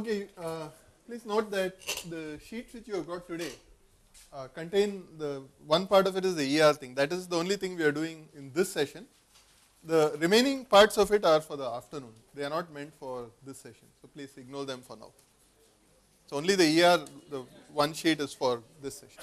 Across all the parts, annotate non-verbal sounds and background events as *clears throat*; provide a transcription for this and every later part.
Okay, uh, please note that the sheets which you have got today uh, contain the one part of it is the ER thing. That is the only thing we are doing in this session. The remaining parts of it are for the afternoon. They are not meant for this session. So please ignore them for now. So only the ER, the one sheet is for this session.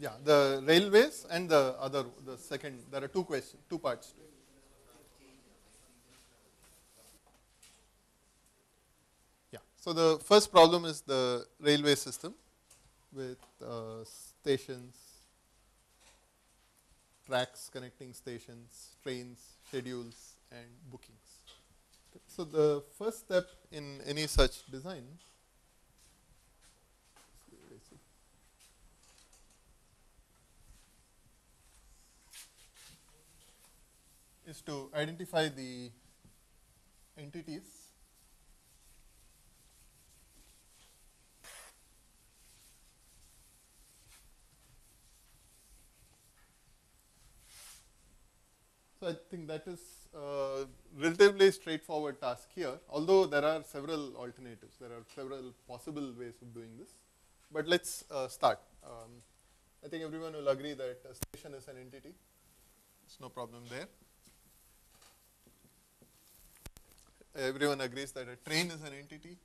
Yeah, the railways and the other, the second, there are two questions, two parts to it. Yeah, so the first problem is the railway system with uh, stations, tracks connecting stations, trains, schedules and bookings. So the first step in any such design is to identify the entities So I think that is a relatively straightforward task here, although there are several alternatives, there are several possible ways of doing this. But let's uh, start. Um, I think everyone will agree that a station is an entity, there's no problem there. Everyone agrees that a train is an entity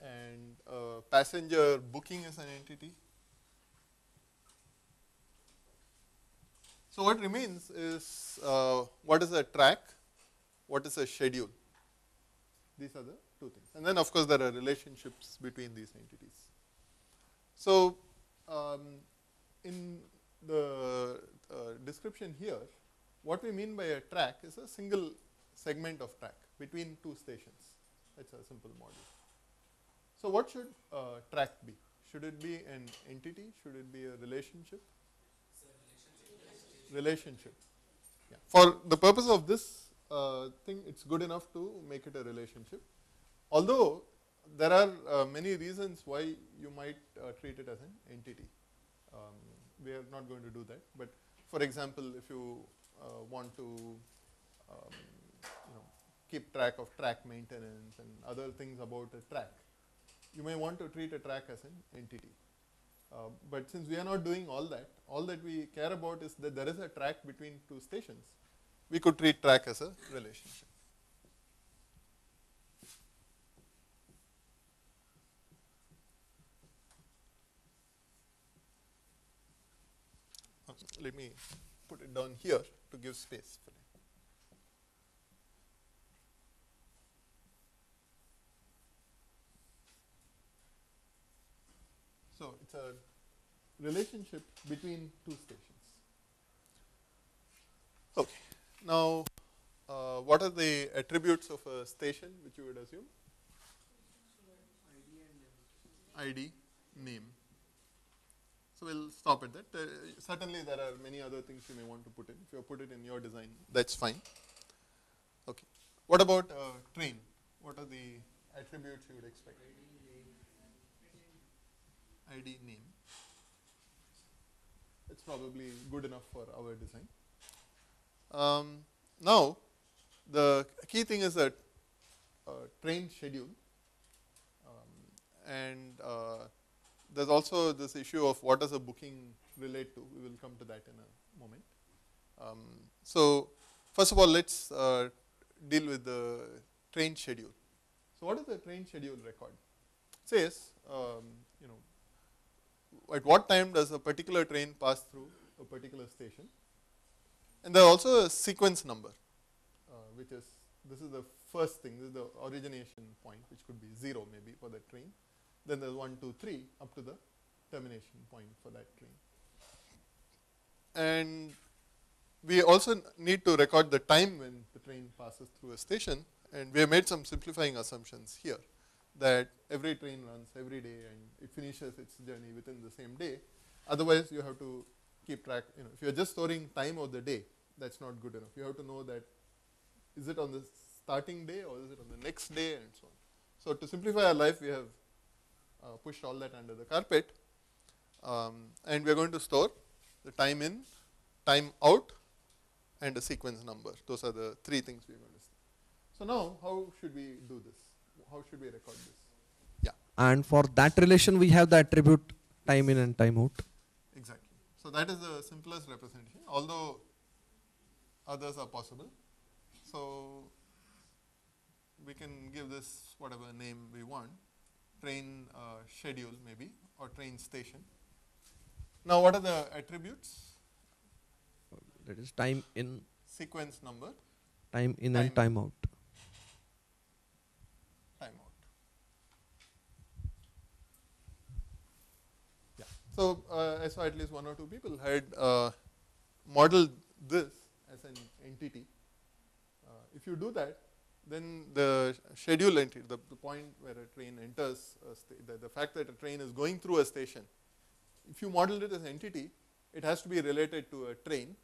and uh, passenger booking is an entity. So what remains is uh, what is a track, what is a schedule. These are the two things. And then of course there are relationships between these entities. So um, in the uh, description here, what we mean by a track is a single segment of track between two stations. That's a simple model. So what should uh, track be? Should it be an entity? Should it be a relationship? Relationship. Yeah. For the purpose of this uh, thing, it's good enough to make it a relationship. Although there are uh, many reasons why you might uh, treat it as an entity. Um, we are not going to do that. But for example, if you want to um, you know, keep track of track maintenance and other things about a track, you may want to treat a track as an entity. Uh, but since we are not doing all that, all that we care about is that there is a track between two stations. We could treat track as a relationship. Let me put it down here to give space for it. So, it is a relationship between two stations. Okay. Now, uh, what are the attributes of a station which you would assume? ID, name. So, we will stop at that. Uh, certainly, there are many other things you may want to put in. If you put it in your design, that is fine. Okay. What about uh, train? What are the attributes you would expect? ID name. It's probably good enough for our design. Um, now, the key thing is that uh, train schedule um, and there is also this issue of what does a booking relate to, we will come to that in a moment. Um, so, first of all let us uh, deal with the train schedule. So, what is the train schedule record? It says um, you know at what time does a particular train pass through a particular station and there is also a sequence number uh, which is this is the first thing this is the origination point which could be 0 maybe for the train then there is 1 2 3 up to the termination point for that train and we also need to record the time when the train passes through a station and we have made some simplifying assumptions here that every train runs every day and it finishes its journey within the same day. Otherwise, you have to keep track, you know, if you are just storing time of the day, that is not good enough. You have to know that is it on the starting day or is it on the next day and so on. So, to simplify our life, we have uh, pushed all that under the carpet um, and we are going to store the time in, time out, and a sequence number. Those are the three things we're going to see. So now, how should we do this? How should we record this? Yeah. And for that relation, we have the attribute time in and time out. Exactly. So that is the simplest representation, although others are possible. So we can give this whatever name we want, train uh, schedule maybe, or train station. Now what are the attributes? That is time in, Sequence number, time in and Time. time out. time out. Yeah. So uh, I saw at least one or two people had uh, modeled this as an entity. Uh, if you do that, then the schedule entity, the, the point where a train enters, a the, the fact that a train is going through a station, if you model it as an entity, it has to be related to a train,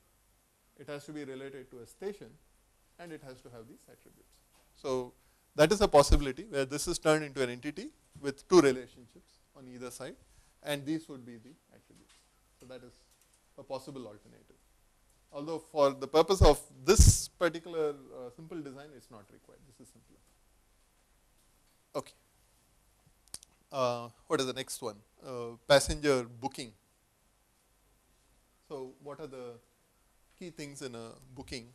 it has to be related to a station, and it has to have these attributes. So that is a possibility where this is turned into an entity with two relationships on either side, and these would be the attributes. So that is a possible alternative. Although for the purpose of this particular uh, simple design, it's not required. This is simpler. Okay. Uh, what is the next one? Uh, passenger booking. So what are the key things in a booking?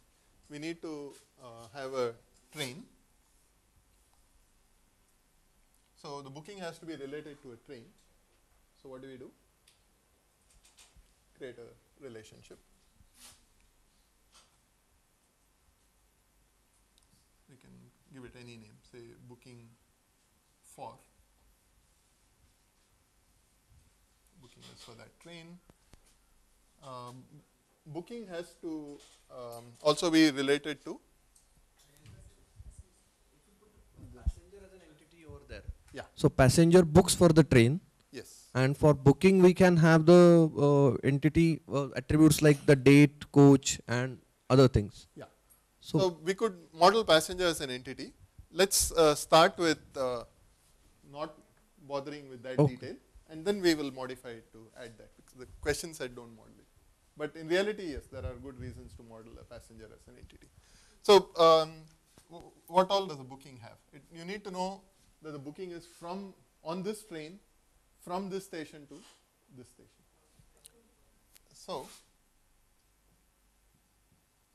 We need to uh, have a train. So the booking has to be related to a train. So what do we do? Create a relationship. We can give it any name, say booking for. Booking is for that train. Um, booking has to um, also be related to Passenger as an entity over there. Yeah. So passenger books for the train, yes and for booking we can have the uh, entity uh, attributes like the date, coach, and other things. Yeah. So, So, we could model passenger as an entity. Let's uh, start with uh, not bothering with that Okay. detail, and then we will modify it to add that. Because the question said don't model it, but in reality, yes, there are good reasons to model a passenger as an entity. So, um, what all does a booking have? It, you need to know that the booking is from on this train, from this station to this station. So,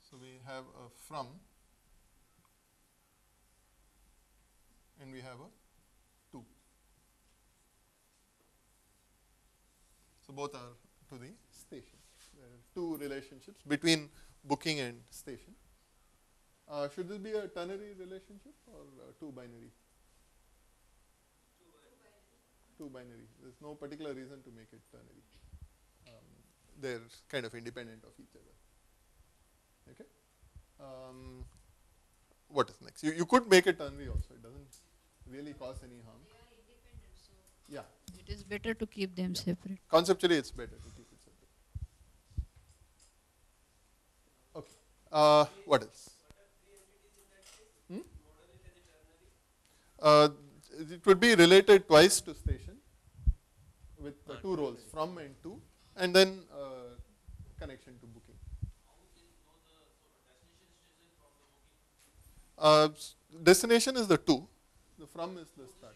so we have a from and we have a to. So both are to the station. There are two relationships between booking and station. Uh, should this be a ternary relationship or uh, two binary? Two binary. There's no particular reason to make it ternary. Um, they're kind of independent of each other. Okay. Um, what is next? You, you could make it ternary also. It doesn't really cause any harm. Yeah. It is better to keep them separate. Conceptually, it's better to keep it separate. Okay. Uh, what else? Hmm? Uh, it would be related twice to station with the two roles from and to, and then uh, connection to booking. Uh, destination is the to, the from is the start.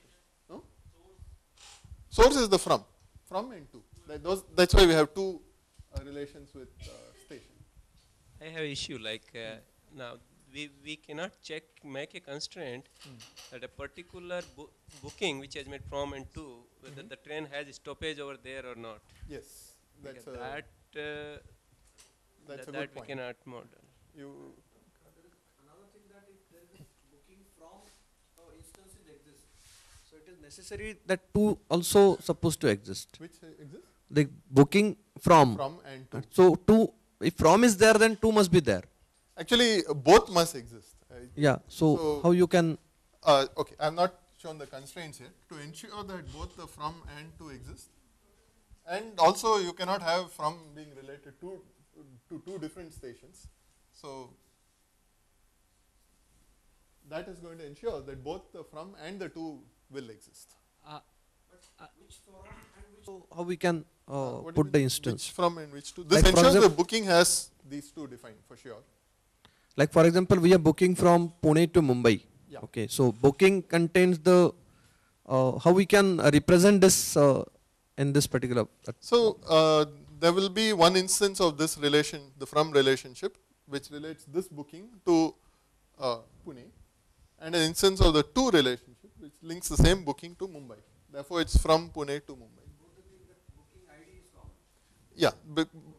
No? Source is the from, from and to. That those, that's why we have two uh, relations with uh, station. I have issue like uh, now we, we cannot check make a constraint that a particular bo- booking which has made from and to whether Mhm. the train has stoppage over there or not. Yes, that's Because a, that uh, that's that, a that we point. cannot model. You, Another thing that if there is booking from uh, instances exist, so it is necessary that two also supposed to exist. which uh, exists? The booking from. From and to. So two, if from is there, then two must be there. Actually, both must exist. Yeah. So, So- how you can? Uh, okay, I have not shown the constraints here. To ensure that both the from and to exist, and also you cannot have from being related to to two different stations. So that is going to ensure that both the from and the to will exist. Uh, Which from and which so how we can uh, What put the instance? Which from and which to? This Like for ensures the booking has these two defined for sure. Like for example, we are booking from Pune to Mumbai. Yeah. Okay, so booking contains the uh, how we can uh, represent this uh, in this particular. Uh, So uh, there will be one instance of this relation, the from relationship, which relates this booking to uh, Pune, and an instance of the to relationship, which links the same booking to Mumbai. Therefore, it's from Pune to Mumbai. Yeah,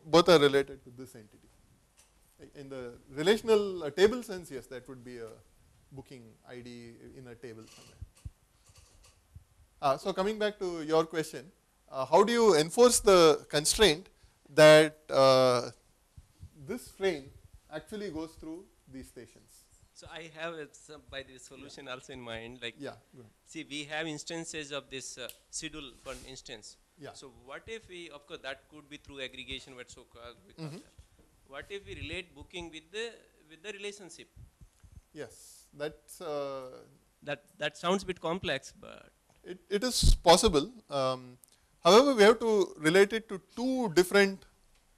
both are related to this entity. In the relational uh, table sense, yes, that would be a booking ID in a table somewhere. Uh, so coming back to your question, uh, how do you enforce the constraint that uh, this train actually goes through these stations? So I have a, some by the solution also in mind. Like, Yeah, see, we have instances of this uh, schedule, for instance. Yeah. So what if we, of course, that could be through aggregation, what so called. call Mhm. What if we relate booking with the with the relationship? Yes, that's uh, That that sounds a bit complex, but it, it is possible. Um, however, we have to relate it to two different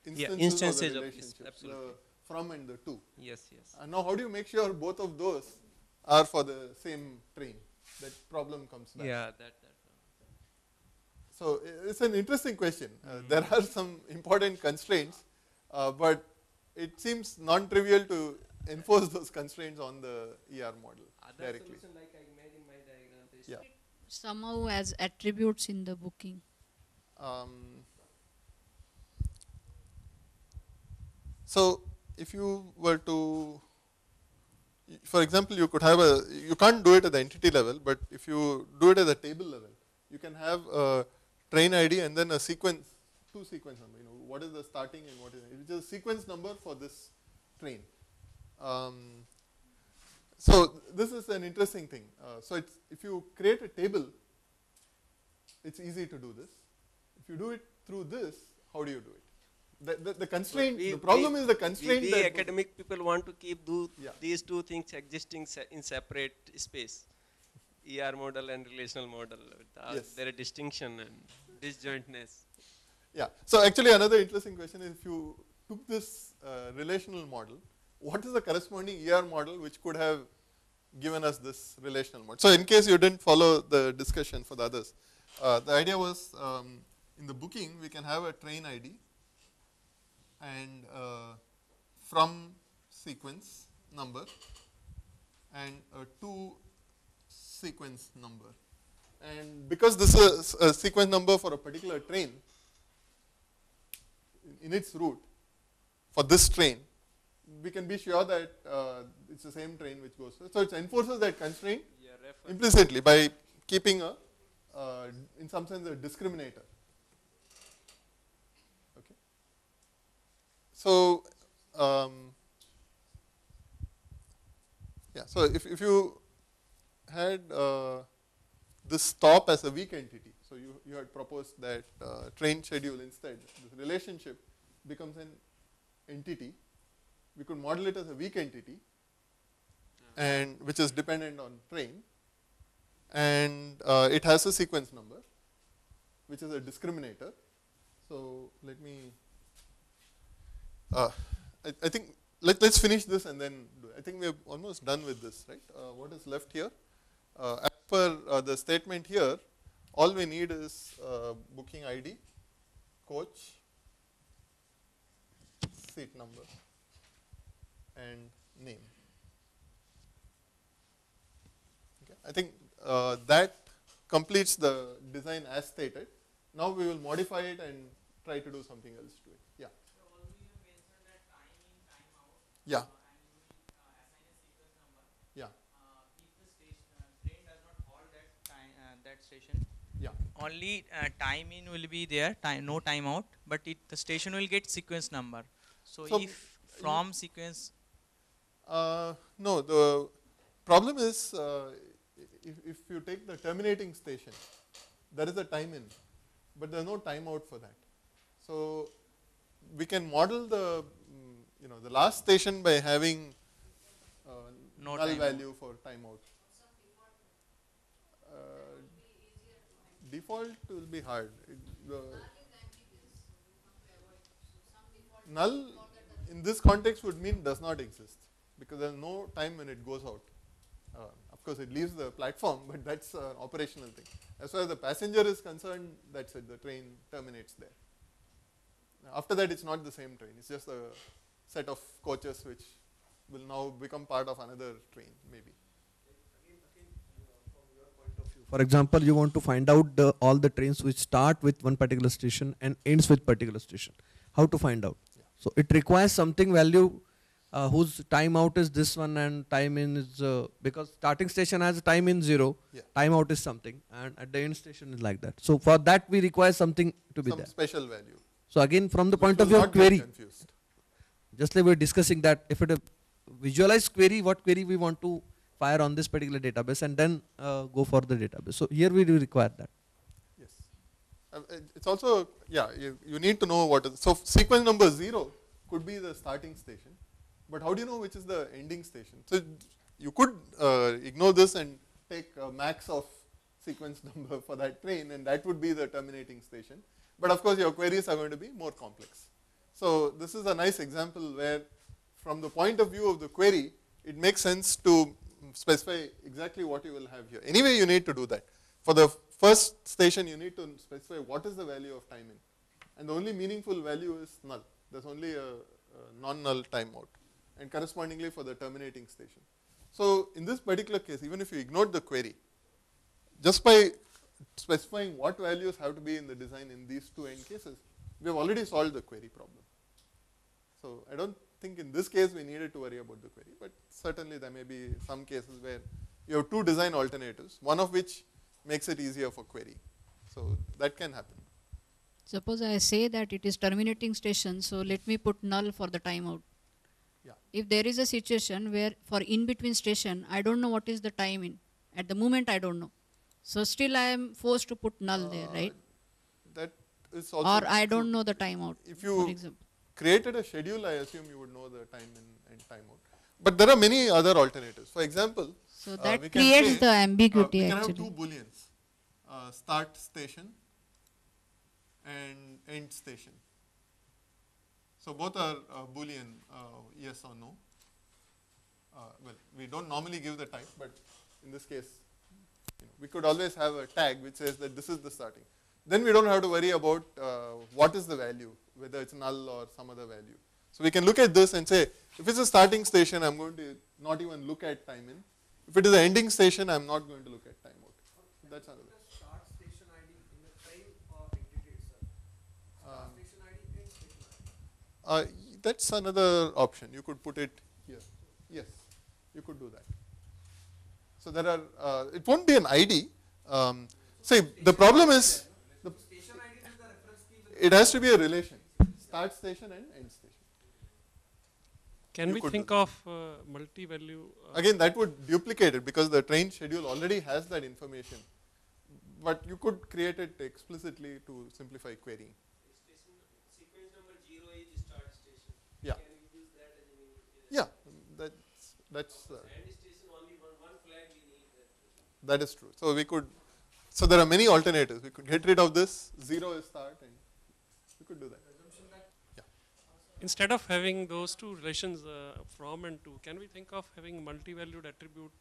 Yeah, instances, instances of of the this, relationships, absolutely. The from and the to. yes, yes. And now, how do you make sure both of those are for the same train? That problem comes back. Yeah, that that. So it's an interesting question. Uh, There are some important constraints, uh, but it seems non-trivial to enforce those constraints on the ER model Other directly. solution like I made in my diagram. Yeah. Somehow as attributes in the booking. Um, so if you were to, for example, you could have a, you can't do it at the entity level, but if you do it at the table level, you can have a train ID and then a sequence, two sequence number. You know, what is the starting and what is it is a sequence number for this train. Um, so this is an interesting thing. Uh, so if you create a table, it's easy to do this. If you do it through this, how do you do it? The, the, the constraint, we- the problem we- is the constraint we that academic people want to keep do Yeah. these two things existing se- in separate space. ER model and relational model. Yes. There are distinction and disjointness. Yeah. So actually, another interesting question is if you took this uh, relational model, what is the corresponding ER model which could have given us this relational model? So in case you didn't follow the discussion for the others, uh, the idea was um, in the booking we can have a train ID and uh, from sequence number and a to sequence number. And because this is a sequence number for a particular train, in- its route for this train, we can be sure that uh, it's the same train which goes. So it enforces that constraint Yeah, implicitly by keeping a, uh, in some sense, a discriminator. So, um, yeah. So if if you had uh, this stop as a weak entity, so you you had proposed that uh, train schedule instead, this relationship becomes an entity. We could model it as a weak entity, and which is dependent on train, and uh, it has a sequence number, which is a discriminator. So let me. Uh, I, I think let, let's finish this and then I think we're almost done with this, right? Uh, what is left here? Uh, as per uh, the statement here, all we need is uh, booking ID, coach, seat number, and name. Okay. I think uh, that completes the design as stated. Now we will modify it and try to do something else to it. Yeah. Yeah. Yeah. if the station, uh, train does not halt at time, uh, that station, Yeah. only uh, time in will be there, time, no time out, but it, the station will get sequence number. So, So, if from sequence, Uh, no, the problem is uh, if, if you take the terminating station, there is a time in, but there is no time out for that. So we can model the know the last station by having uh, No null time out. value for timeout. Uh, default will be hard. It, the null in this context would mean does not exist because there is no time when it goes out. Uh, of course, it leaves the platform, *laughs* but that's an operational thing. As far as the passenger is concerned, that's it. The train terminates there. After that, it's not the same train. It's just a set of coaches which will now become part of another train, maybe. For example, you want to find out the, all the trains which start with one particular station and ends with particular station. How to find out? Yeah. So it requires something value uh, whose time out is this one and time in is uh, because starting station has time in zero, Yeah. time out is something, and at the end station is like that. So for that we require something to be Some there. special value. So again, from the point of view of query, Confused. Just like we are discussing that if it a visualized query, what query we want to fire on this particular database, and then uh, go for the database. So here we do require that. Yes. Uh, It's also, yeah, you, you need to know what is, so sequence number zero could be the starting station, but how do you know which is the ending station? So you could uh, ignore this and take a max of sequence *laughs* number for that train and that would be the terminating station. But of course your queries are going to be more complex. So this is a nice example where from the point of view of the query, it makes sense to specify exactly what you will have here. Anyway, you need to do that. For the first station, you need to specify what is the value of time in. And the only meaningful value is null. There's only a, a non-null timeout. And correspondingly for the terminating station. So in this particular case, even if you ignored the query, just by specifying what values have to be in the design in these two end cases, we have already solved the query problem. So I don't think in this case we needed to worry about the query, but certainly there may be some cases where you have two design alternatives, one of which makes it easier for query. So that can happen. Suppose I say that it is terminating station, so let me put null for the timeout. Yeah. If there is a situation where for in between station, I don't know what is the time in. At the moment, I don't know. So still I am forced to put null there, Uh, right? That is also Or I don't know the timeout, If for you example. Created a schedule, I assume you would know the time in and time out. But there are many other alternatives. For example, So uh, that can creates say, the uh, ambiguity we can have two booleans, uh, start station and end station. So both are uh, boolean, uh, yes or no. Uh, well, we don't normally give the type, but in this case, you know, we could always have a tag which says that this is the starting. Then we don't have to worry about uh, what is the value, whether it's null or some other value. So we can look at this and say, if it's a starting station, I'm going to not even look at time in. If it is an ending station, I'm not going to look at time out. That's another. Station ID in the train or entity itself. Um, station ID and station ID. Uh, that's another option. You could put it here. Yes, you could do that. So there are, uh, it won't be an ID. Um, say, the problem is, the, Station ID is the reference key with it has to be a relation. Start station and end station. Can You we think of uh, multi-value? Uh, Again, that would duplicate it because the train schedule already has that information. But you could create it explicitly to simplify querying. Sequence number zero is start station. Yeah. Can we use that Yeah, that's, that's, uh, end station only one, one flag we need that. that is true. So we could, so there are many alternatives. We could get rid of this, zero is start and we could do that. instead of having those two relations uh, from and to, can we think of having multi-valued attribute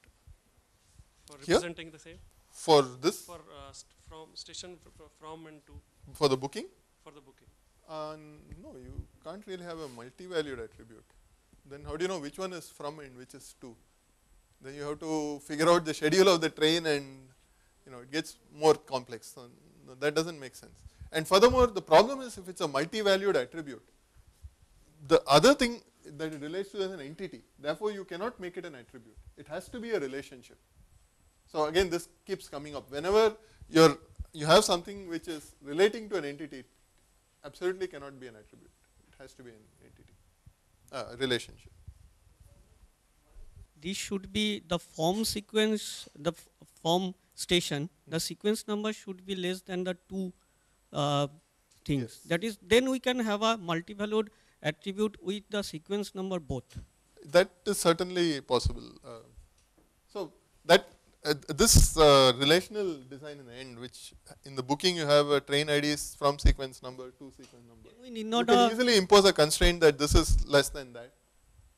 for Here? representing the same? For this, For uh, st- from station fr- fr- from and to for the booking, for the booking. uh, no, you can't really have a multi-valued attribute. Then how do you know which one is from and which is to? Then you have to figure out the schedule of the train and, you know, it gets more complex. So no, that doesn't make sense. And furthermore, the problem is if it's a multi-valued attribute, the other thing that it relates to is an entity. Therefore, you cannot make it an attribute. It has to be a relationship. So again, this keeps coming up. Whenever you're, you have something which is relating to an entity, it absolutely cannot be an attribute. It has to be an entity, uh, relationship. this should be the form sequence, the form station, the sequence number should be less than the two uh, things. Yes. That is, then we can have a multi-valued attribute with the sequence number both. That is certainly possible. Uh, so that uh, this uh, relational design in the end, which in the booking you have a train IDs from sequence number to sequence number. We need You can easily impose a constraint that this is less than that.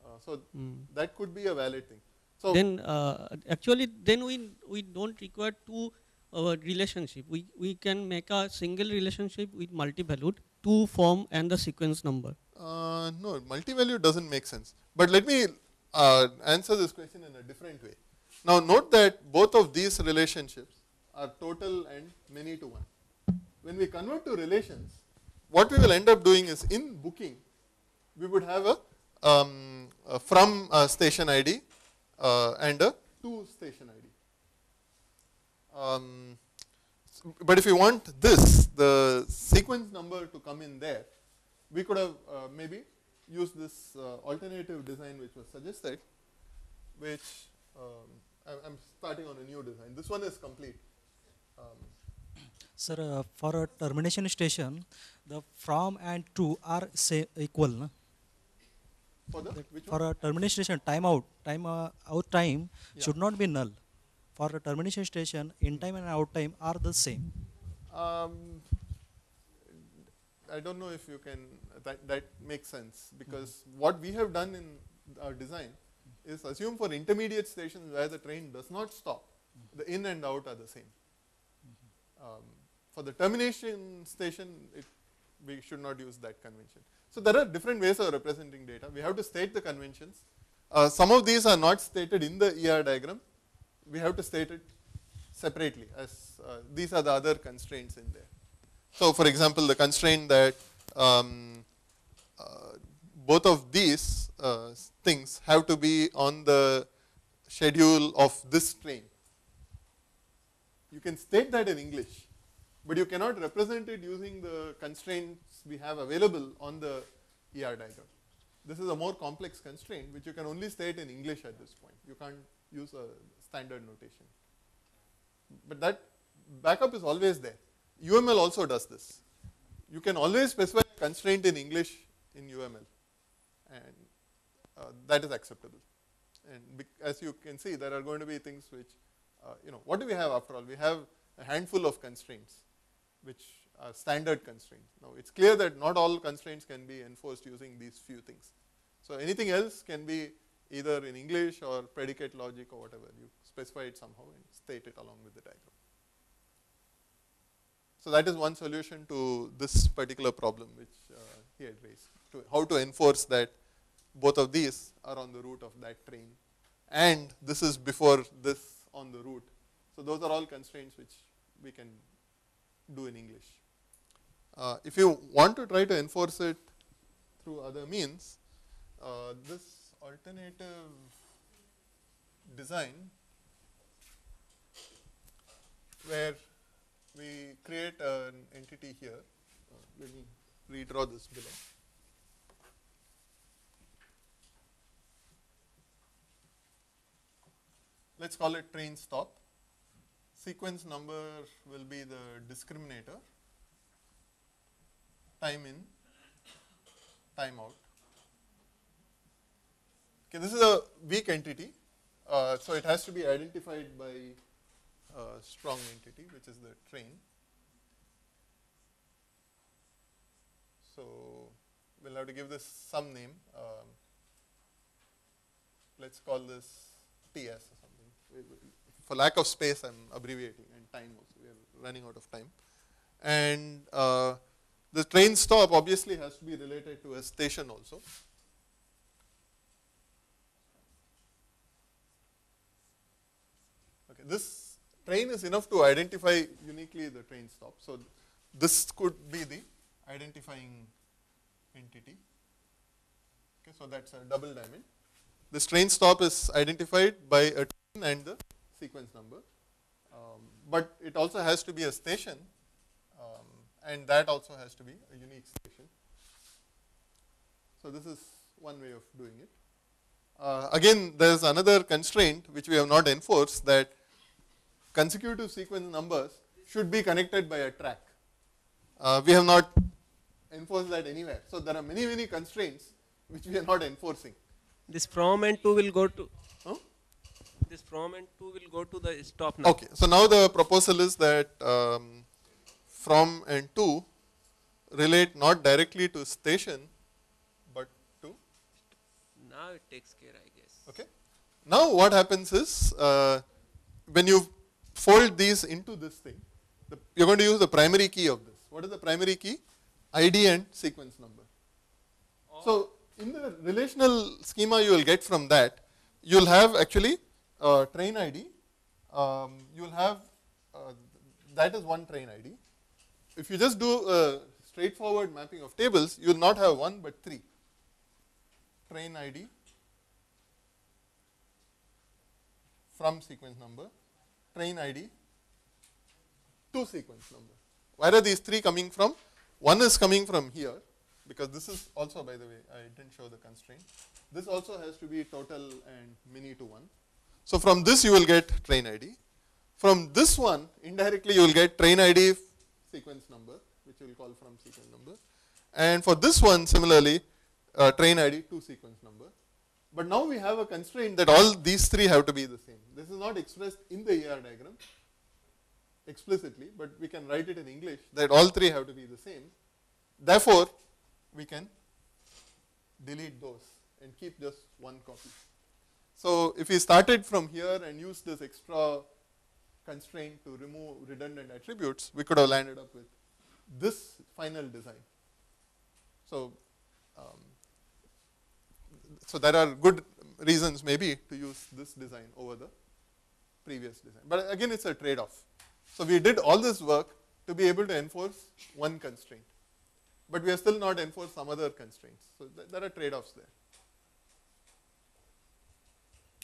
Uh, so Mm. that could be a valid thing. So then uh, actually then we we don't require two uh, relationship. We we can make a single relationship with multi-valued two form and the sequence number. Uh, no, multi-value doesn't make sense. But let me uh, answer this question in a different way. Now note that both of these relationships are total and many to one. When we convert to relations, what we will end up doing is in booking, we would have a, um, a from uh, station ID uh, and a to station ID. Um, but if you want this, the sequence number to come in there, we could have uh, maybe used this uh, alternative design which was suggested, which um, I- I'm starting on a new design. This one is complete. Um, Sir, uh, for a termination station, the from and to are say equal. No? for the which For a termination station, time out, time uh, out time Yeah. should not be null. For a termination station, in time and out time are the same. Um, I don't know if you can that that makes sense because what we have done in our design is assume for intermediate stations where the train does not stop, the in and out are the same. Um, for the termination station, it, we should not use that convention. So there are different ways of representing data. We have to state the conventions. Uh, some of these are not stated in the ER diagram. We have to state it separately as uh, these are the other constraints in there. So for example, the constraint that um, uh, both of these uh, things have to be on the schedule of this train. You can state that in English, but you cannot represent it using the constraints we have available on the ER diagram. This is a more complex constraint which you can only state in English at this point. You can't use a standard notation. But that backup is always there. UML also does this. You can always specify a constraint in English in UML and uh, that is acceptable. And as you can see, there are going to be things which, uh, you know, what do we have after all? We have a handful of constraints which are standard constraints. Now, it's clear that not all constraints can be enforced using these few things. So, anything else can be either in English or predicate logic or whatever. You specify it somehow and state it along with the diagram. So, that is one solution to this particular problem which uh, he had raised, to how to enforce that both of these are on the route of that train and this is before this on the route. So, those are all constraints which we can do in English. Uh, if you want to try to enforce it through other means, uh, this alternative design where we create an entity here, uh, let me redraw this below. Let's call it train stop. Sequence number will be the discriminator. Time in, time out. Okay, this is a weak entity, uh, so it has to be identified by a strong entity, which is the train. So we'll have to give this some name. Um, let's call this TS or something. For lack of space, I'm abbreviating and time also. We are running out of time. And uh, the train stop obviously has to be related to a station also. Okay, this train is enough to identify uniquely the train stop. So this could be the identifying entity. Okay, so that's a double diamond. This train stop is identified by a train and the sequence number. Um, but it also has to be a station um, and that also has to be a unique station. So this is one way of doing it. Uh, again, there is another constraint which we have not enforced that consecutive sequence numbers should be connected by a track. Uh, we have not enforced that anywhere. So there are many, many constraints which we are not enforcing. This from and to will go to Huh? this from and to will go to the stop now. Okay, so now the proposal is that um, from and to relate not directly to station, but to Now it takes care, I guess. Okay. Now what happens is uh, when you fold these into this thing, the, you're going to use the primary key of this. What is the primary key? ID and sequence number. So in the relational schema you will get from that, you will have actually train ID. Um, you will have uh, that is one train ID. If you just do a straightforward mapping of tables, you will not have one but three. Train ID from sequence number, train ID 2 sequence number. Where are these three coming from? One is coming from here because this is also by the way I didn't show the constraint. This also has to be total and many to 1. So from this you will get train ID. From this one indirectly you will get train ID sequence number which you will call from sequence number and for this one similarly uh, train ID 2 sequence number. But now we have a constraint that all these three have to be the same. This is not expressed in the ER diagram explicitly, but we can write it in English that all three have to be the same. Therefore, we can delete those and keep just one copy. So if we started from here and used this extra constraint to remove redundant attributes, we could have landed up with this final design. So, um, so there are good reasons maybe to use this design over the previous design. But again, it's a trade-off. So we did all this work to be able to enforce one constraint, but we are still not enforced some other constraints. So th there are trade-offs there.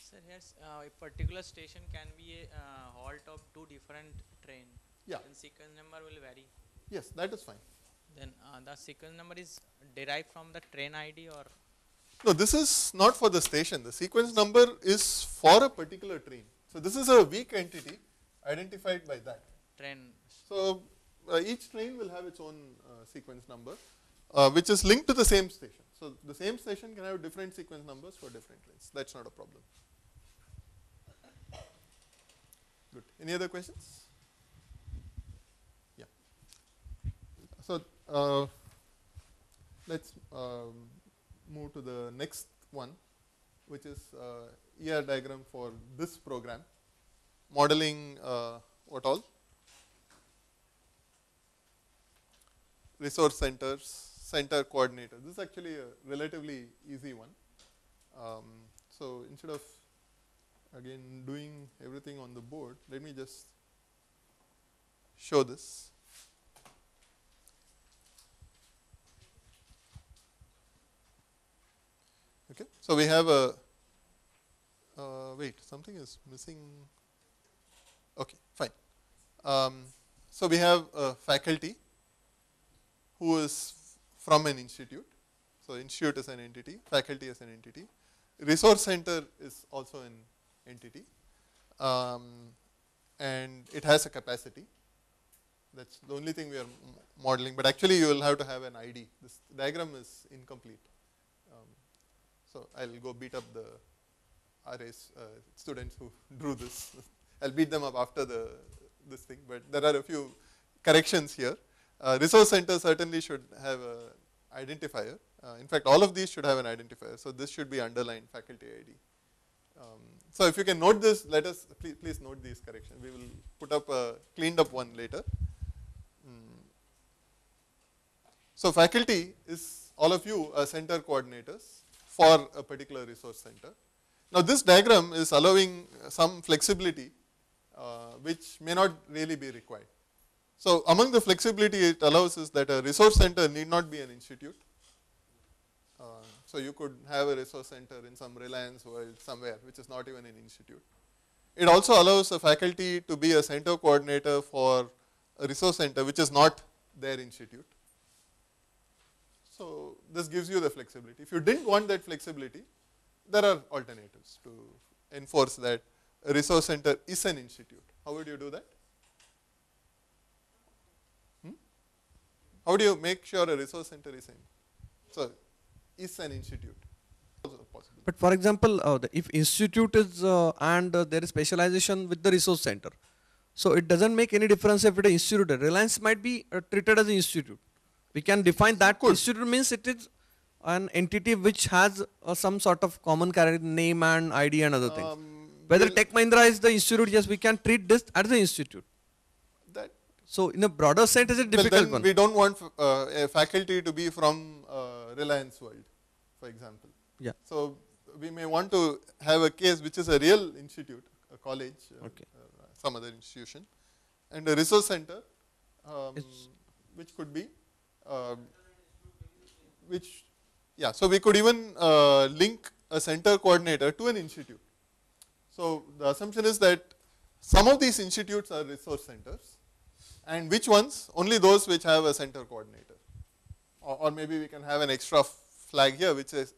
Sir, here's uh, a particular station can be a uh, halt of two different train. Yeah. Then sequence number will vary. Yes, that is fine. Then uh, the sequence number is derived from the train ID or No, this is not for the station. The sequence number is for a particular train. So this is a weak entity identified by that. train. So uh, each train will have its own uh, sequence number, uh, which is linked to the same station. So the same station can have different sequence numbers for different trains. That's not a problem. Good. Any other questions? Yeah. So uh, let's um, move to the next one, which is uh, ER diagram for this program, modeling uh, what all? resource centers, center coordinator. This is actually a relatively easy one. Um, so instead of again doing everything on the board, let me just show this. Okay, so we have a uh, wait, something is missing. Okay, fine. Um, so we have a faculty who is from an institute. So institute is an entity, faculty is an entity. Resource center is also an entity. Um, and it has a capacity. That's the only thing we are modeling, but actually you will have to have an ID. This diagram is incomplete. So I'll go beat up the RAs uh, students who *laughs* drew this. *laughs* I'll beat them up after the this thing, but there are a few corrections here. Uh, resource center certainly should have a identifier. Uh, in fact, all of these should have an identifier. So this should be underlined faculty ID. Um, so if you can note this, let us please, please note these corrections. We will put up a cleaned up one later. Mm. So faculty is all of you are center coordinators for a particular resource center. Now this diagram is allowing some flexibility uh, which may not really be required. So among the flexibility it allows is that a resource center need not be an institute. Uh, so you could have a resource center in some Reliance world somewhere which is not even an institute. It also allows a faculty to be a center coordinator for a resource center which is not their institute. So this gives you the flexibility. If you didn't want that flexibility, there are alternatives to enforce that a resource center is an institute. How would you do that? Hmm? How do you make sure a resource center is an so is an institute? But for example, uh, if institute is uh, and uh, there is specialization with the resource center, so it doesn't make any difference if it is institute. Reliance might be uh, treated as an institute. We can define that Could. institute means it is an entity which has uh, some sort of common character name and ID and other things. Um, Whether we'll- Tech Mahindra is the institute, yes, we can treat this as an institute. that So in a broader sense, a Well, difficult one. we don't want uh, a faculty to be from uh, Reliance World, for example. Yeah. So we may want to have a case which is a real institute, a college, uh, Okay. uh, some other institution, and a resource center, um, which could be, which, yeah. So we could even uh, link a center coordinator to an institute. So the assumption is that some of these institutes are resource centers, and which ones? Only those which have a center coordinator. Or, or maybe we can have an extra flag here which is,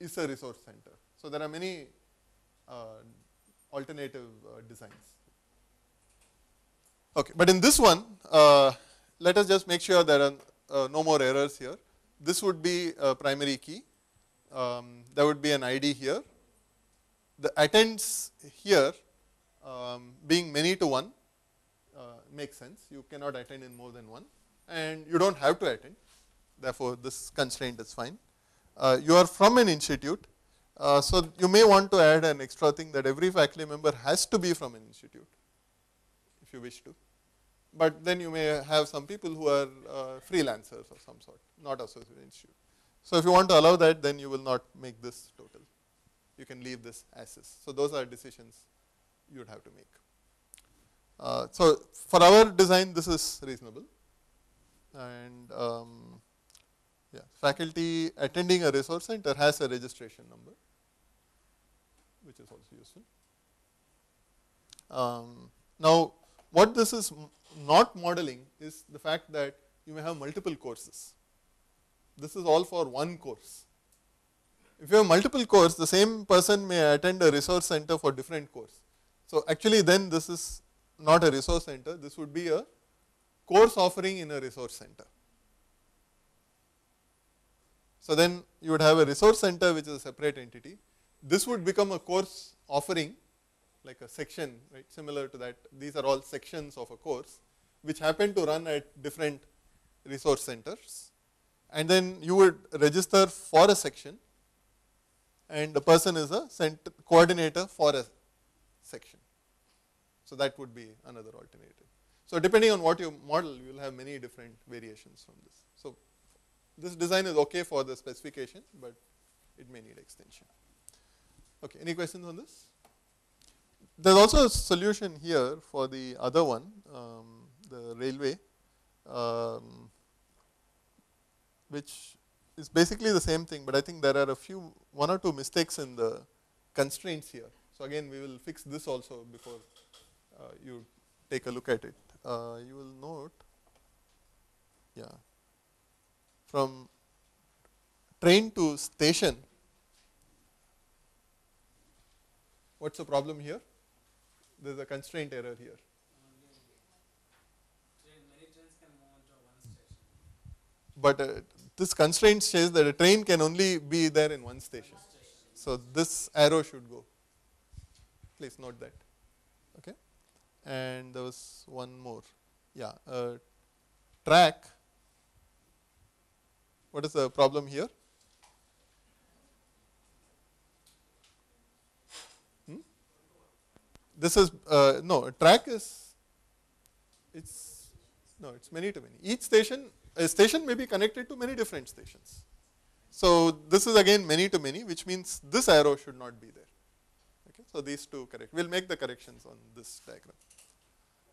is a resource center. So there are many uh, alternative uh, designs. Okay, but in this one, uh, let us just make sure uh, no more errors here. This would be a primary key. Um, there would be an ID here. The attends here um, being many to one uh, makes sense. You cannot attend in more than one, and you don't have to attend. Therefore, this constraint is fine. Uh, you are from an institute, uh, so you may want to add an extra thing that every faculty member has to be from an institute, if you wish to. But then you may have some people who are uh, freelancers of some sort, not associated institute. So if you want to allow that, then you will not make this total. You can leave this as is. So those are decisions you would have to make. Uh, so for our design, this is reasonable. And um, yeah, faculty attending a resource center has a registration number, which is also useful. Um, now, what this is not modeling is the fact that you may have multiple courses. This is all for one course. If you have multiple course, the same person may attend a resource center for different course. So actually then this is not a resource center, this would be a course offering in a resource center. So then you would have a resource center which is a separate entity. This would become a course offering like a section, right, similar to that. These are all sections of a course which happen to run at different resource centers. And then you would register for a section and the person is a coordinator for a section. So that would be another alternative. So depending on what you model, you will have many different variations from this. So this design is okay for the specification, but it may need extension. Okay, any questions on this? There's also a solution here for the other one, um, the railway, um, which is basically the same thing, but I think there are a few, one or two mistakes in the constraints here. So again, we will fix this also before uh, you take a look at it. Uh, you will note, yeah, from train to station. What's the problem here? There's a constraint error here. But uh, this constraint says that a train can only be there in one station. So this arrow should go. Please note that. Okay. And there was one more. Yeah. Uh, track. What is the problem here? Hmm? This is uh, no track is it's no it's many to many. Each station a station may be connected to many different stations. So this is again many to many, which means this arrow should not be there. Okay, so these two correct. We'll make the corrections on this diagram.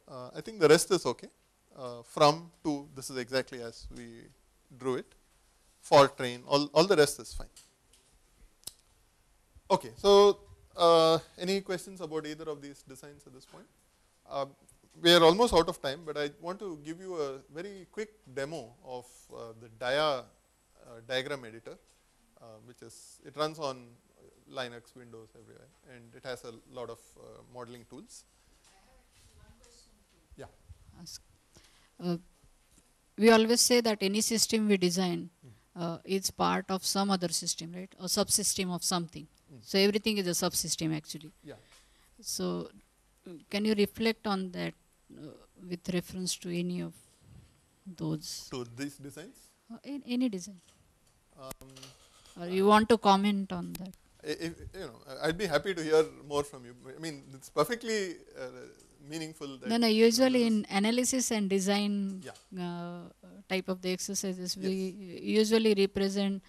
Uh, I think the rest is okay. Uh, from to this is exactly as we drew it. For train, all all the rest is fine. Okay, so uh, any questions about either of these designs at this point? We are almost out of time, but I want to give you a very quick demo of uh, the dia uh, diagram editor, uh, which is it runs on Linux, Windows, everywhere, and it has a lot of uh, modeling tools. ask. Uh, we always say that any system we design, uh, is part of some other system, right? A subsystem of something. Mm. So everything is a subsystem actually. Yeah. So can you reflect on that with reference to any of those, To these designs. uh, in, any design? Um, Or you want to comment on that? I- if, you know, I'd be happy to hear more from you. I mean, it's perfectly uh, meaningful that No, no, usually in analysis and design Yeah. uh, type of the exercises, we usually represent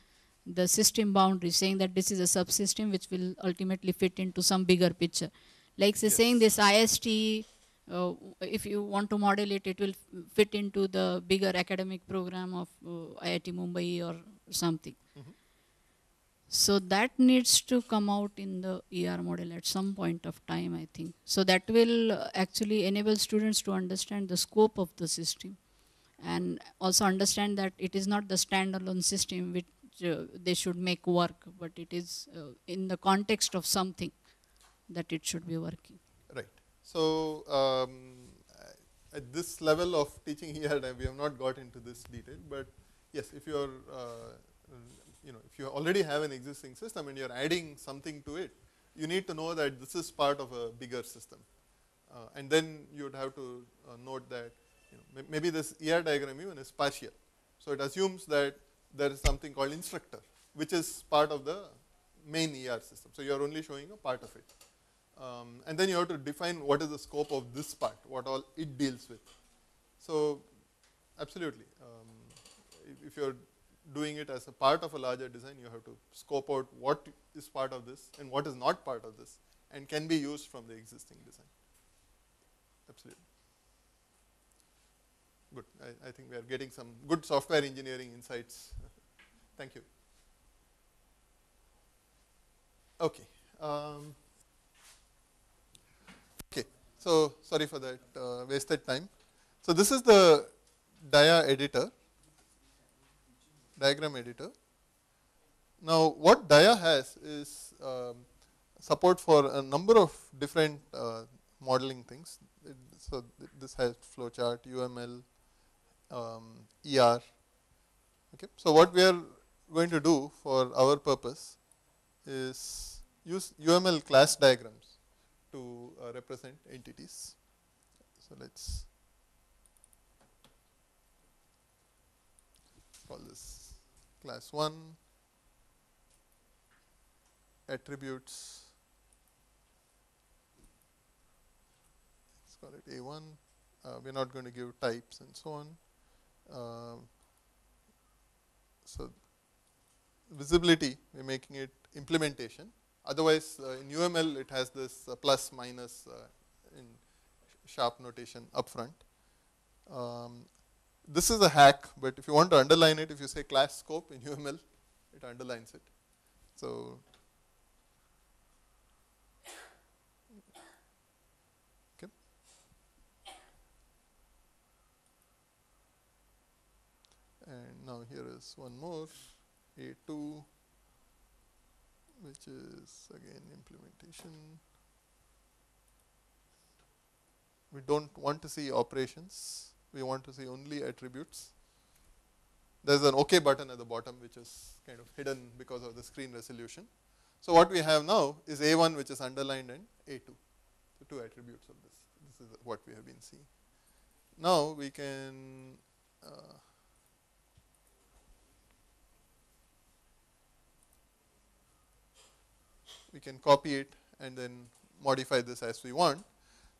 the system boundary, saying that this is a subsystem which will ultimately fit into some bigger picture. Like say, saying this IST, uh, if you want to model it, it will fit into the bigger academic program of uh, IIT Mumbai or something. Mhm. So that needs to come out in the ER model at some point of time, I think. So that will uh, actually enable students to understand the scope of the system and also understand that it is not the standalone system which uh, they should make work, but it is uh, in the context of something that it should be working. So, um, at this level of teaching here, *laughs* we have not got into this detail, but yes, if you are, uh, you know, if you already have an existing system and you are adding something to it, you need to know that this is part of a bigger system. Uh, and then you would have to uh, note that, you know, may- maybe this ER diagram even is partial. So, it assumes that there is something called instructor, which is part of the main ER system. So, you are only showing a part of it. Um, and then you have to define what is the scope of this part, what all it deals with. So, absolutely, um, if, if you're doing it as a part of a larger design, you have to scope out what is part of this and what is not part of this and can be used from the existing design. Absolutely. Good. I, I think we are getting some good software engineering insights. *laughs* Thank you. Okay. Um. So sorry for that uh, wasted time. So this is the dia editor, diagram editor. Now what dia has is um, support for a number of different uh, modeling things. It, so th- this has flowchart, UML, um, ER. Okay. So what we are going to do for our purpose is use UML class diagrams to uh, represent entities. So let's call this class 1 attributes. Let's call it A1 uh, we're not going to give types and so on. Um, so visibility we're making it implementation otherwise uh, in UML it has this uh, plus minus uh, in sharp notation upfront um, this is a hack but if you want to underline it if you say class scope in UML it underlines it. So and now here is one more. A2 which is again implementation we don't want to see operations we want to see only attributes there's an OK button at the bottom which is kind of hidden because of the screen resolution. So what we have now is A1 which is underlined and A2, the two attributes of this. This is what we have been seeing. Now we can uh, we can copy it and then modify this as we want.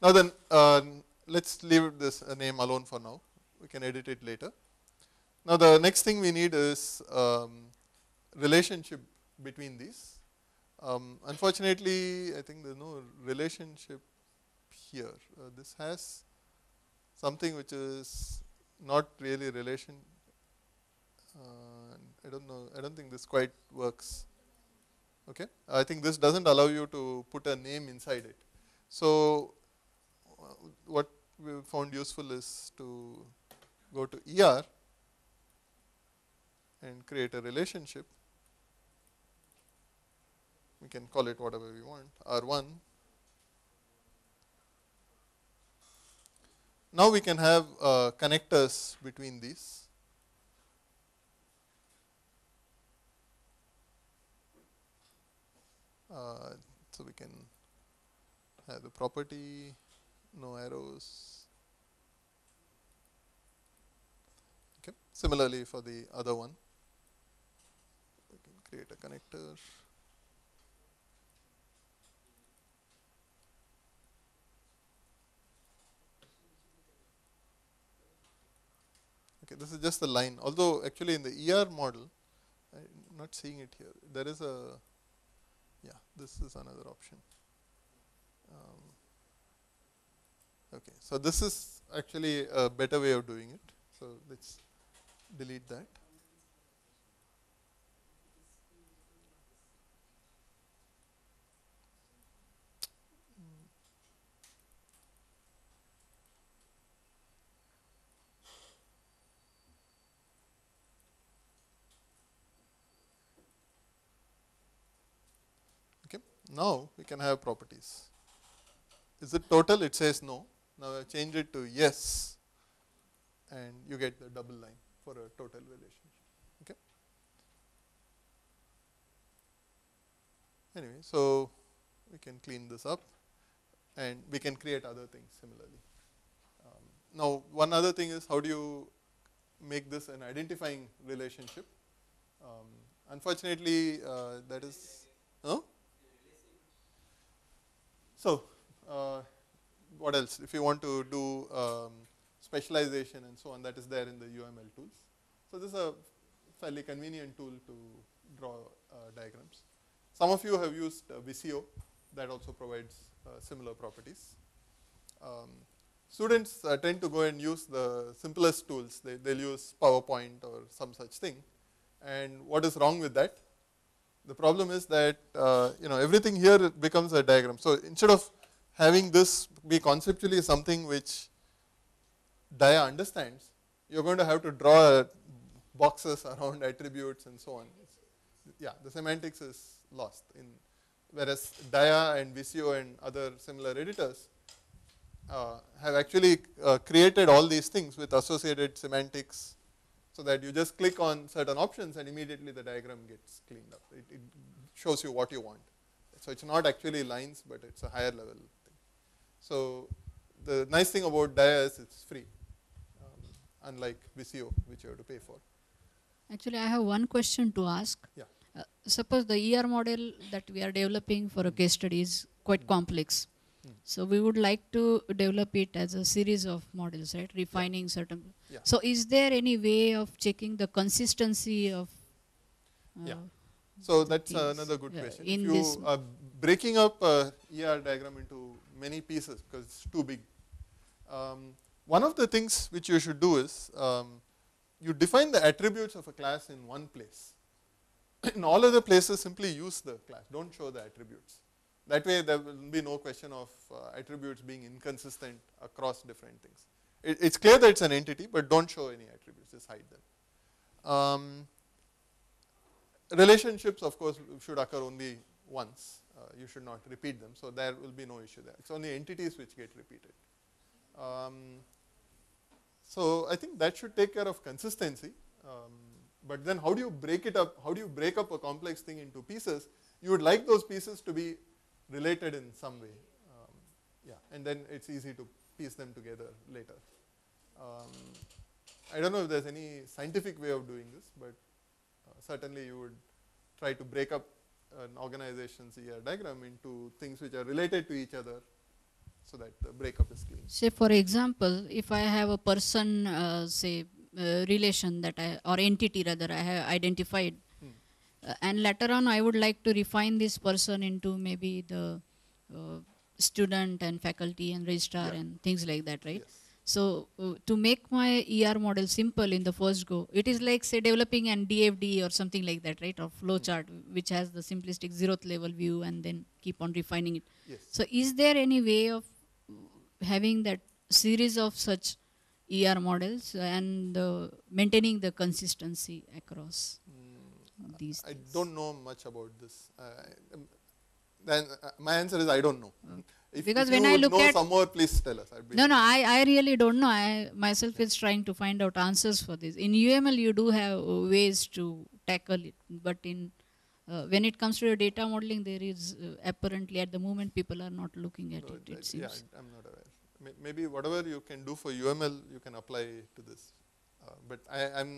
Now then uh, let's leave this uh, name alone for now. We can edit it later. Now the next thing we need is um, relationship between these. Um, unfortunately, I think there's no relationship here. Uh, this has something which is not really relation. Uh, I don't know. I don't think this quite works. Okay. I think this doesn't allow you to put a name inside it. So uh, what we found useful is to go to ER and create a relationship. We can call it whatever we want, R1. Now we can have uh, connectors between these. Uh, so we can have the property, no arrows. Okay. Similarly for the other one, we can create a connector. Okay, this is just the line. Although actually in the ER model, I'm not seeing it here. There is a, this is another option. Um, okay, so this is actually a better way of doing it. So let's delete that. Okay. Now we can have properties. Is it total? It says no. Now I change it to yes, and you get the double line for a total relationship. Okay. Anyway, so we can clean this up, and we can create other things similarly. Um, now, one other thing is how do you make this an identifying relationship? Um, unfortunately, uh, that is. Huh? So, uh, what else? If you want to do um, specialization and so on, that is there in the UML tools. So, this is a fairly convenient tool to draw uh, diagrams. Some of you have used uh, Visio, that also provides uh, similar properties. Um, students uh, tend to go and use the simplest tools, They, they will use PowerPoint or some such thing. And what is wrong with that? The problem is that uh, you know everything here becomes a diagram. So instead of having this be conceptually something which Dia understands, you're going to have to draw boxes *laughs* around attributes and so on. Yeah, the semantics is lost in whereas Dia and Visio and other similar editors uh, have actually uh, created all these things with associated semantics so that you just click on certain options and immediately the diagram gets cleaned up. It, it shows you what you want. So it's not actually lines, but it's a higher level thing. So the nice thing about Dia is it's free, um, unlike Visio, which you have to pay for. Actually, I have one question to ask. Yeah. Uh, suppose the ER model that we are developing for a case study is quite complex. Hmm. So we would like to develop it as a series of models, right? Refining certain. Yeah. So is there any way of checking the consistency of? Uh, Yeah. So that's things, another good uh, question. in if you are breaking up a ER diagram into many pieces because it's too big, um, one of the things which you should do is um, you define the attributes of a class in one place. *clears throat* in all other places, simply use the class. Don't show the attributes. That way, there will be no question of uh, attributes being inconsistent across different things. It, it's clear that it's an entity, but don't show any attributes. Just hide them. Um, relationships, of course, should occur only once. Uh, you should not repeat them. So there will be no issue there. It's only entities which get repeated. Um, so I think that should take care of consistency. Um, but then how do you break it up? How do you break up a complex thing into pieces? You would like those pieces to be related in some way. Um, yeah, and then it's easy to piece them together later. Um, I don't know if there's any scientific way of doing this, but uh, certainly you would try to break up an organization's ER diagram into things which are related to each other so that the breakup is clean. Say, for example, if I have a person, uh, say, uh, relation that I, or entity rather, I have identified, Hmm. uh, and later on I would like to refine this person into maybe the uh, student and faculty and registrar Yeah. and things like that, right? Yes. So, uh, to make my ER model simple in the first go, it is like, say, developing an DFD or something like that, right? Or flowchart, which has the simplistic zeroth level view and then keep on refining it. Yes. So, is there any way of having that series of such ER models and uh, maintaining the consistency across these? I things? don't know much about this. Uh, um, then uh, my answer is I don't know. If, Because if when I look know at- some more, please tell us. No, no, I, I really don't know. I myself is trying to find out answers for this. In UML, you do have ways to tackle it, but in uh, when it comes to the data modeling, there is uh, apparently at the moment people are not looking at No, it. It seems. Yeah, I'm not aware. Maybe whatever you can do for UML, you can apply to this. Uh, But I, I'm,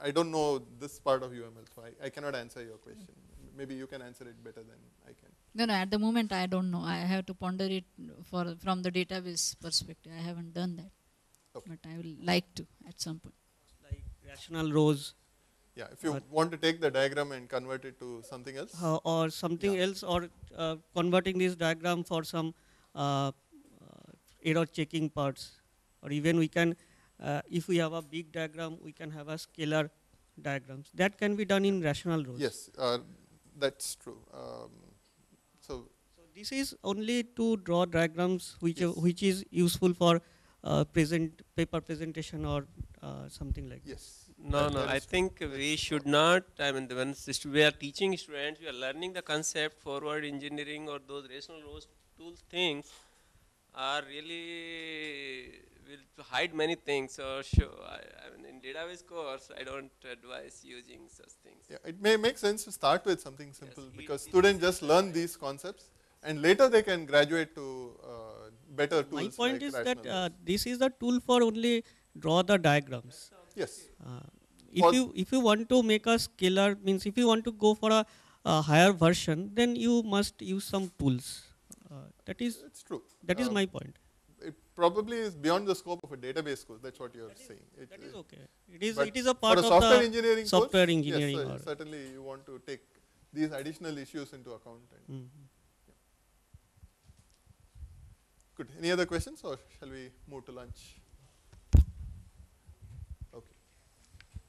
I don't know this part of UML, so I, I cannot answer your question. Maybe you can answer it better than I can. No, no. At the moment, I don't know. I have to ponder it for from the database perspective. I haven't done that, Okay. but I will like to at some point. Like Rational Rose Yeah, if you want to take the diagram and convert it to something else, uh, or something Yeah. else, or uh, converting this diagram for some uh, uh, error checking parts, or even we can, uh, if we have a big diagram, we can have a scalar diagrams. That can be done in Rational Rose. yes, uh, that's true. Um, So, So this is only to draw diagrams which Yes. which is useful for uh, present paper presentation or uh, something like. yes. No, that- no, I think we should not, I mean, the- when we are teaching students, we are learning the concept, forward engineering or those Rational Rose tools things are really will hide many things. So, sure, I, I mean, in database course, I don't advise using such things. Yeah, it may make sense to start with something simple it- because students just learn these concepts and later they can graduate to uh, better tools. My point like is that uh, this is the tool for only draw the diagrams. yes, Uh, if For- you if you want to make a scalar means if you want to go for a, a higher version, then you must use some tools. That is it's true. that is Uh, my point. It probably is beyond the scope of a database course. That's what you're saying. It- That is okay. It is. It is a part of software the engineering software course, engineering Yes, certainly you want to take these additional issues into account. And Mhm. Good. Any other questions or shall we move to lunch? Okay.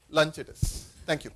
Lunch it is. Thank you.